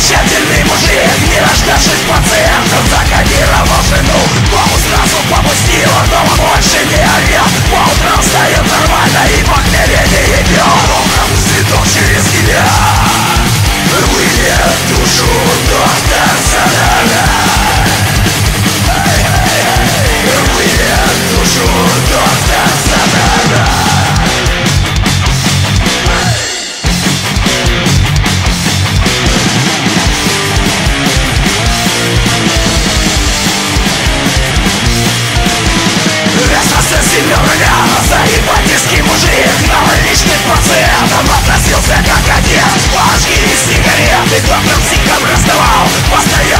замечательный мужик Не рождавшись пациентом, stay